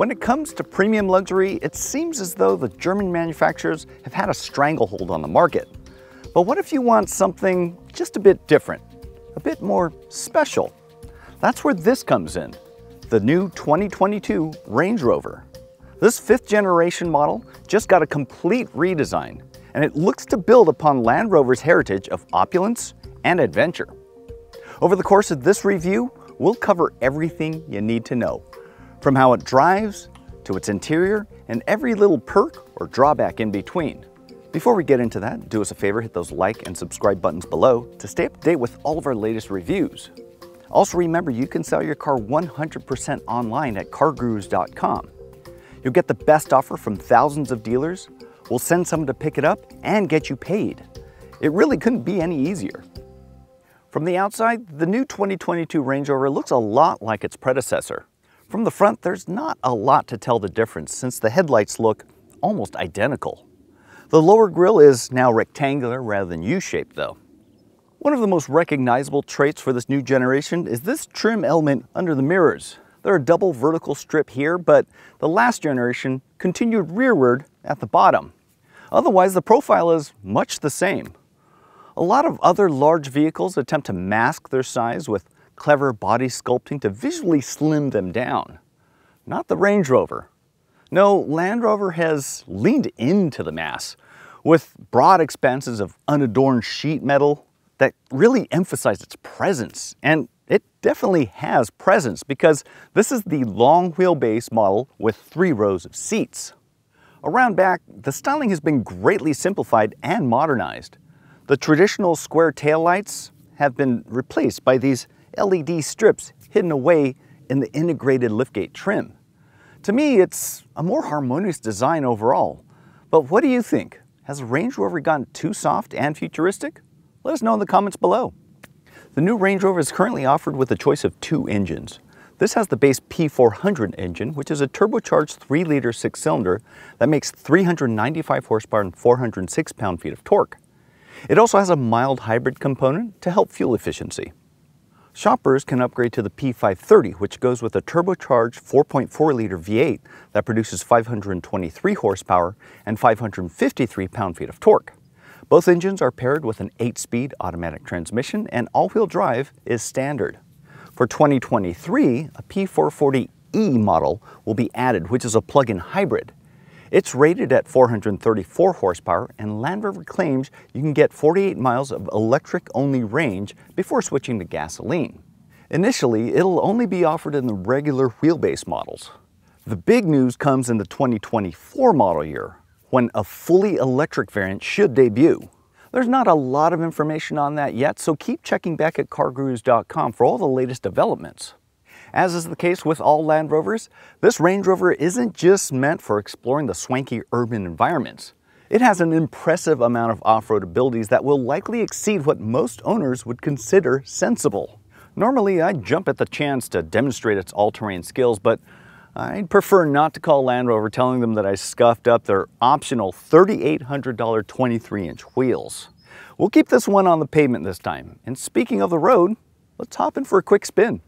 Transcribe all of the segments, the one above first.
When it comes to premium luxury, it seems as though the German manufacturers have had a stranglehold on the market. But what if you want something just a bit different, a bit more special? That's where this comes in, the new 2022 Range Rover. This fifth generation model just got a complete redesign, and it looks to build upon Land Rover's heritage of opulence and adventure. Over the course of this review, we'll cover everything you need to know, from how it drives, to its interior, and every little perk or drawback in between. Before we get into that, do us a favor, hit those like and subscribe buttons below to stay up to date with all of our latest reviews. Also remember, you can sell your car 100% online at cargurus.com. You'll get the best offer from thousands of dealers, we'll send someone to pick it up and get you paid. It really couldn't be any easier. From the outside, the new 2022 Range Rover looks a lot like its predecessor. From the front, there's not a lot to tell the difference since the headlights look almost identical. The lower grille is now rectangular rather than U-shaped though. One of the most recognizable traits for this new generation is this trim element under the mirrors. There are double vertical strip here, but the last generation continued rearward at the bottom. Otherwise, the profile is much the same. A lot of other large vehicles attempt to mask their size with clever body sculpting to visually slim them down. Not the Range Rover. No, Land Rover has leaned into the mass with broad expanses of unadorned sheet metal that really emphasize its presence. And it definitely has presence because this is the long wheelbase model with three rows of seats. Around back, the styling has been greatly simplified and modernized. The traditional square taillights have been replaced by these LED strips hidden away in the integrated liftgate trim. To me, it's a more harmonious design overall. But what do you think? Has Range Rover gotten too soft and futuristic? Let us know in the comments below. The new Range Rover is currently offered with a choice of two engines. This has the base P400 engine, which is a turbocharged 3-liter six-cylinder that makes 395 horsepower and 406 pound-feet of torque. It also has a mild hybrid component to help fuel efficiency. Shoppers can upgrade to the P530, which goes with a turbocharged 4.4-liter V8 that produces 523 horsepower and 553 pound-feet of torque. Both engines are paired with an 8-speed automatic transmission and all-wheel drive is standard. For 2023, a P440e model will be added, which is a plug-in hybrid. It's rated at 434 horsepower and Land Rover claims you can get 48 miles of electric-only range before switching to gasoline. Initially, it'll only be offered in the regular wheelbase models. The big news comes in the 2024 model year, when a fully electric variant should debut. There's not a lot of information on that yet, so keep checking back at cargurus.com for all the latest developments. As is the case with all Land Rovers, this Range Rover isn't just meant for exploring the swanky urban environments. It has an impressive amount of off-road abilities that will likely exceed what most owners would consider sensible. Normally, I'd jump at the chance to demonstrate its all-terrain skills, but I'd prefer not to call Land Rover telling them that I scuffed up their optional $3,800 23-inch wheels. We'll keep this one on the pavement this time. And speaking of the road, let's hop in for a quick spin.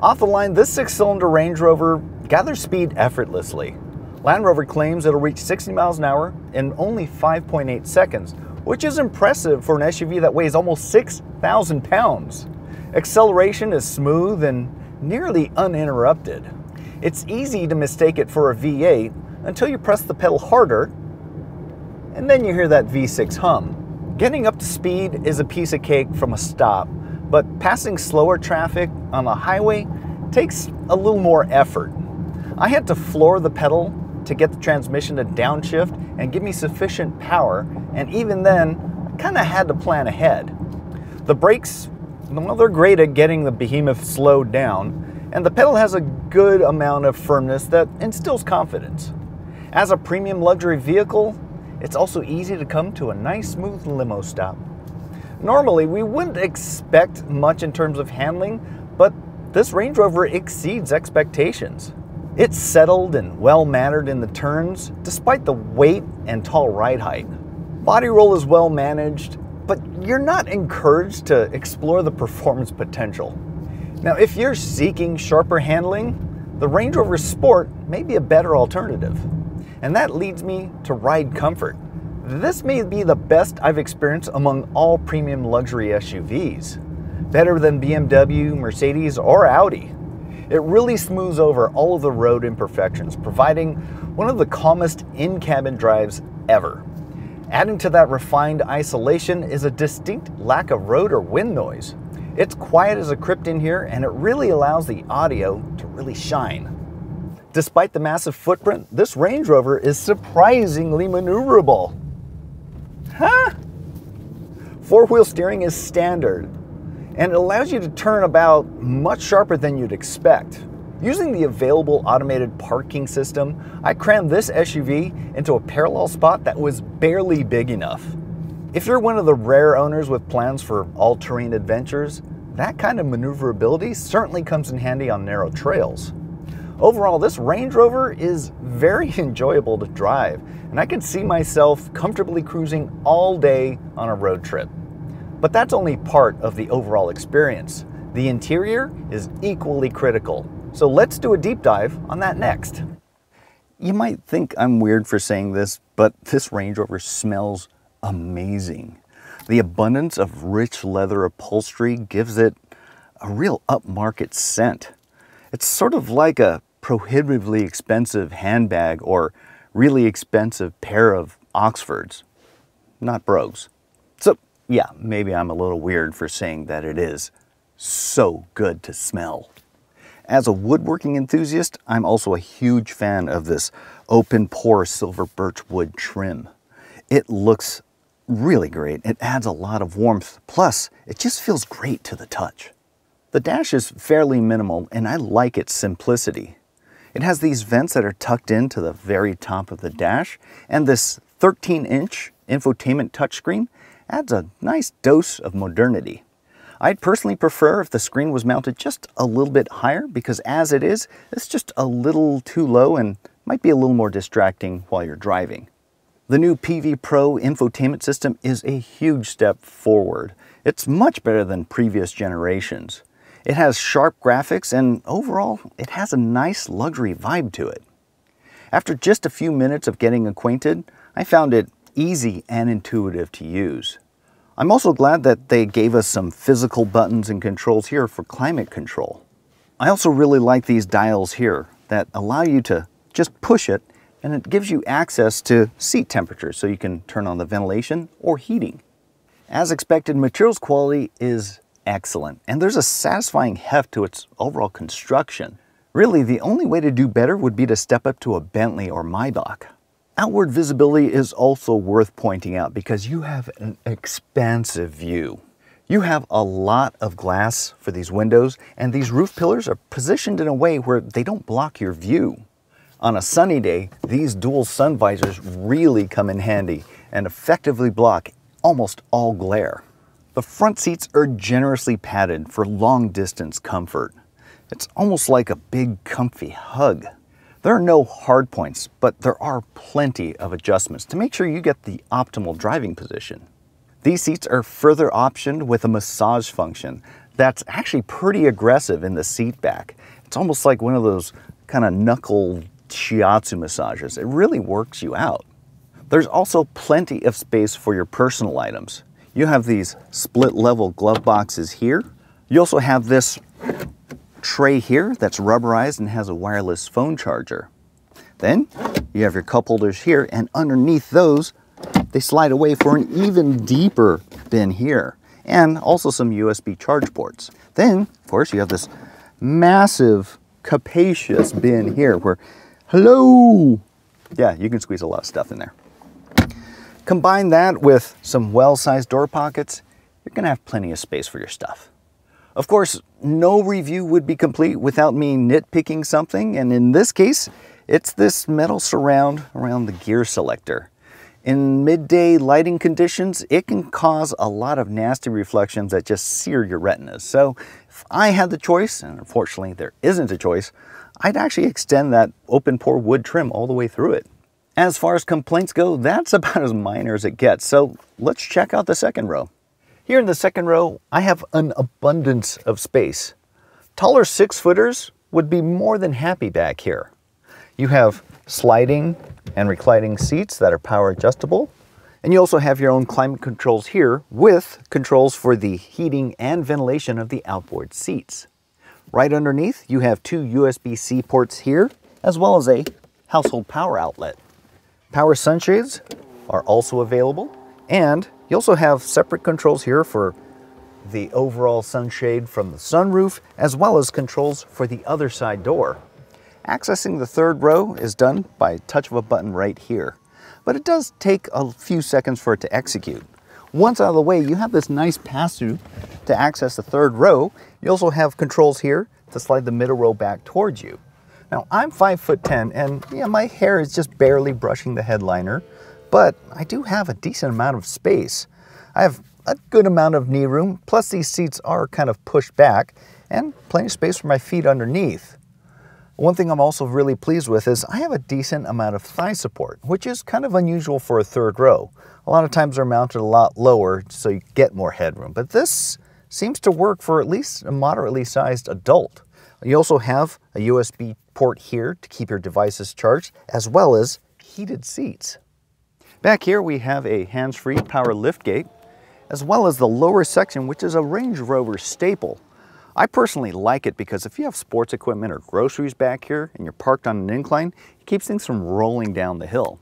Off the line, this six-cylinder Range Rover gathers speed effortlessly. Land Rover claims it'll reach 60 miles an hour in only 5.8 seconds, which is impressive for an SUV that weighs almost 6,000 pounds. Acceleration is smooth and nearly uninterrupted. It's easy to mistake it for a V8 until you press the pedal harder, and then you hear that V6 hum. Getting up to speed is a piece of cake from a stop, but passing slower traffic on the highway takes a little more effort. I had to floor the pedal to get the transmission to downshift and give me sufficient power, and even then, I kind of had to plan ahead. The brakes, well, they're great at getting the behemoth slowed down, and the pedal has a good amount of firmness that instills confidence. As a premium luxury vehicle, it's also easy to come to a nice smooth limo stop. Normally, we wouldn't expect much in terms of handling, but this Range Rover exceeds expectations. It's settled and well-mannered in the turns, despite the weight and tall ride height. Body roll is well managed, but you're not encouraged to explore the performance potential. Now, if you're seeking sharper handling, the Range Rover Sport may be a better alternative. And that leads me to ride comfort. This may be the best I've experienced among all premium luxury SUVs. Better than BMW, Mercedes, or Audi. It really smooths over all of the road imperfections, providing one of the calmest in-cabin drives ever. Adding to that refined isolation is a distinct lack of road or wind noise. It's quiet as a crypt in here and it really allows the audio to really shine. Despite the massive footprint, this Range Rover is surprisingly maneuverable. Huh? Four-wheel steering is standard and it allows you to turn about much sharper than you'd expect. Using the available automated parking system, I crammed this SUV into a parallel spot that was barely big enough. If you're one of the rare owners with plans for all-terrain adventures, that kind of maneuverability certainly comes in handy on narrow trails. Overall, this Range Rover is very enjoyable to drive, and I can see myself comfortably cruising all day on a road trip. But that's only part of the overall experience. The interior is equally critical. So let's do a deep dive on that next. You might think I'm weird for saying this, but this Range Rover smells amazing. The abundance of rich leather upholstery gives it a real upmarket scent. It's sort of like a prohibitively expensive handbag or really expensive pair of Oxfords, not brogues. So yeah, maybe I'm a little weird for saying that it is so good to smell. As a woodworking enthusiast, I'm also a huge fan of this open pore silver birch wood trim. It looks really great. It adds a lot of warmth. Plus, it just feels great to the touch. The dash is fairly minimal and I like its simplicity. It has these vents that are tucked into the very top of the dash and this 13 inch infotainment touchscreen adds a nice dose of modernity. I'd personally prefer if the screen was mounted just a little bit higher because as it is, it's just a little too low and might be a little more distracting while you're driving. The new Pivi Pro infotainment system is a huge step forward. It's much better than previous generations. It has sharp graphics and overall, it has a nice luxury vibe to it. After just a few minutes of getting acquainted, I found it easy and intuitive to use. I'm also glad that they gave us some physical buttons and controls here for climate control. I also really like these dials here that allow you to just push it and it gives you access to seat temperature so you can turn on the ventilation or heating. As expected, materials quality is excellent and there's a satisfying heft to its overall construction. Really, the only way to do better would be to step up to a Bentley or Maybach. Outward visibility is also worth pointing out because you have an expansive view. You have a lot of glass for these windows and these roof pillars are positioned in a way where they don't block your view. On a sunny day, these dual sun visors really come in handy and effectively block almost all glare. The front seats are generously padded for long distance comfort. It's almost like a big comfy hug. There are no hard points, but there are plenty of adjustments to make sure you get the optimal driving position. These seats are further optioned with a massage function that's actually pretty aggressive in the seat back. It's almost like one of those kind of knuckle shiatsu massages. It really works you out. There's also plenty of space for your personal items. You have these split level glove boxes here. You also have this tray here that's rubberized and has a wireless phone charger. Then you have your cup holders here and underneath those, they slide away for an even deeper bin here and also some USB charge ports. Then, of course, you have this massive, capacious bin here where, hello, yeah, you can squeeze a lot of stuff in there. Combine that with some well-sized door pockets, you're gonna have plenty of space for your stuff. Of course, no review would be complete without me nitpicking something, and in this case, it's this metal surround around the gear selector. In midday lighting conditions, it can cause a lot of nasty reflections that just sear your retinas. So if I had the choice, and unfortunately there isn't a choice, I'd actually extend that open pore wood trim all the way through it. As far as complaints go, that's about as minor as it gets. So let's check out the second row. Here in the second row, I have an abundance of space. Taller six footers would be more than happy back here. You have sliding and reclining seats that are power adjustable. And you also have your own climate controls here with controls for the heating and ventilation of the outboard seats. Right underneath, you have two USB-C ports here, as well as a household power outlet. Power sunshades are also available, and you also have separate controls here for the overall sunshade from the sunroof, as well as controls for the other side door. Accessing the third row is done by a touch of a button right here, but it does take a few seconds for it to execute. Once out of the way, you have this nice pass-through to access the third row. You also have controls here to slide the middle row back towards you. Now, I'm 5 foot 10 and yeah, my hair is just barely brushing the headliner, but I do have a decent amount of space. I have a good amount of knee room, plus these seats are kind of pushed back, and plenty of space for my feet underneath. One thing I'm also really pleased with is I have a decent amount of thigh support, which is kind of unusual for a third row. A lot of times they're mounted a lot lower so you get more headroom, but this seems to work for at least a moderately sized adult. You also have a USB port here to keep your devices charged, as well as heated seats. Back here we have a hands-free power liftgate, as well as the lower section, which is a Range Rover staple. I personally like it because if you have sports equipment or groceries back here and you're parked on an incline, it keeps things from rolling down the hill.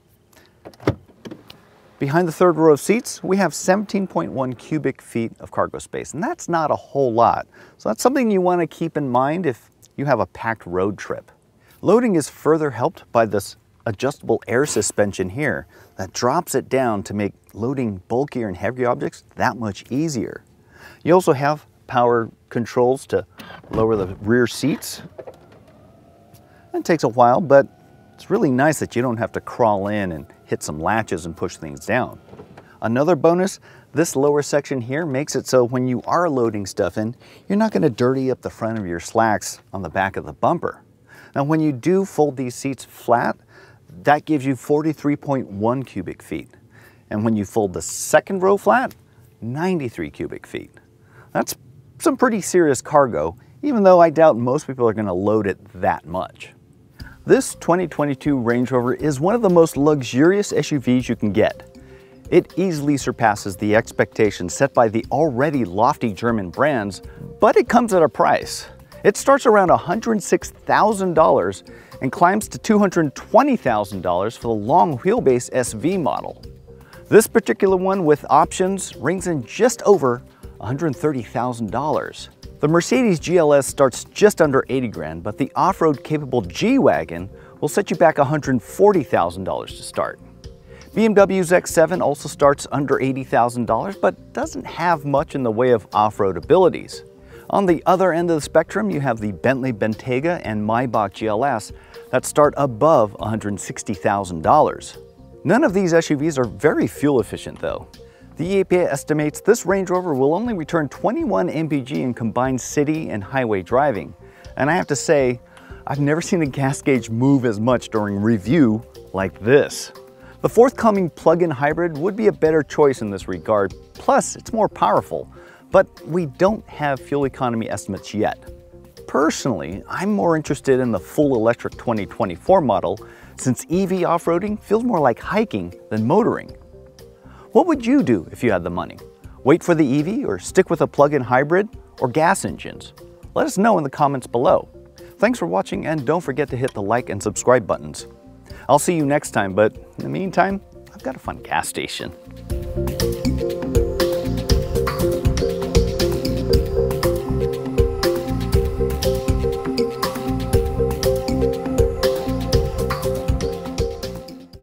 Behind the third row of seats, we have 17.1 cubic feet of cargo space, and that's not a whole lot. So that's something you want to keep in mind if you have a packed road trip. Loading is further helped by this adjustable air suspension here that drops it down to make loading bulkier and heavier objects that much easier. You also have power controls to lower the rear seats. It takes a while, but it's really nice that you don't have to crawl in and hit some latches and push things down. Another bonus, this lower section here makes it so when you are loading stuff in, you're not gonna dirty up the front of your slacks on the back of the bumper. Now when you do fold these seats flat, that gives you 43.1 cubic feet. And when you fold the second row flat, 93 cubic feet. That's some pretty serious cargo, even though I doubt most people are gonna load it that much. This 2022 Range Rover is one of the most luxurious SUVs you can get. It easily surpasses the expectations set by the already lofty German brands, but it comes at a price. It starts around $106,000 and climbs to $220,000 for the long wheelbase SV model. This particular one with options rings in just over $130,000. The Mercedes GLS starts just under 80 grand, but the off-road capable G-Wagon will set you back $140,000 to start. BMW's X7 also starts under $80,000, but doesn't have much in the way of off-road abilities. On the other end of the spectrum, you have the Bentley Bentayga and Maybach GLS that start above $160,000. None of these SUVs are very fuel efficient though. The EPA estimates this Range Rover will only return 21 mpg in combined city and highway driving. And I have to say, I've never seen a gas gauge move as much during review like this. The forthcoming plug-in hybrid would be a better choice in this regard, plus it's more powerful, but we don't have fuel economy estimates yet. Personally, I'm more interested in the full electric 2024 model since EV off-roading feels more like hiking than motoring. What would you do if you had the money? Wait for the EV or stick with a plug-in hybrid or gas engines? Let us know in the comments below. Thanks for watching and don't forget to hit the like and subscribe buttons. I'll see you next time, but in the meantime, I've got a fun gas station.